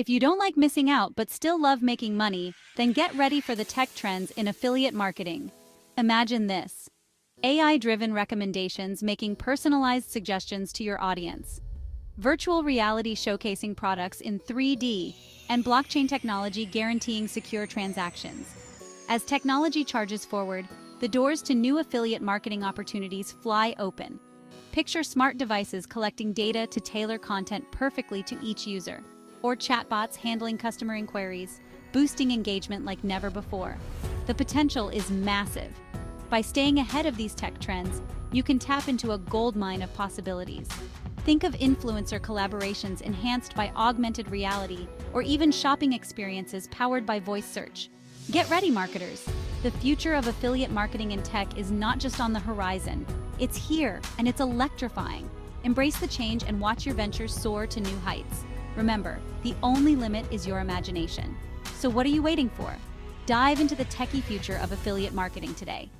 If you don't like missing out but still love making money, then get ready for the tech trends in affiliate marketing. Imagine this AI driven recommendations making personalized suggestions to your audience, virtual reality showcasing products in 3D, and blockchain technology guaranteeing secure transactions. As technology charges forward, the doors to new affiliate marketing opportunities fly open. Picture smart devices collecting data to tailor content perfectly to each user, or chatbots handling customer inquiries, boosting engagement like never before. The potential is massive. By staying ahead of these tech trends, you can tap into a goldmine of possibilities. Think of influencer collaborations enhanced by augmented reality, or even shopping experiences powered by voice search. Get ready, marketers! The future of affiliate marketing in tech is not just on the horizon, it's here and it's electrifying. Embrace the change and watch your ventures soar to new heights. Remember, the only limit is your imagination. So, what are you waiting for? Dive into the techie future of affiliate marketing today.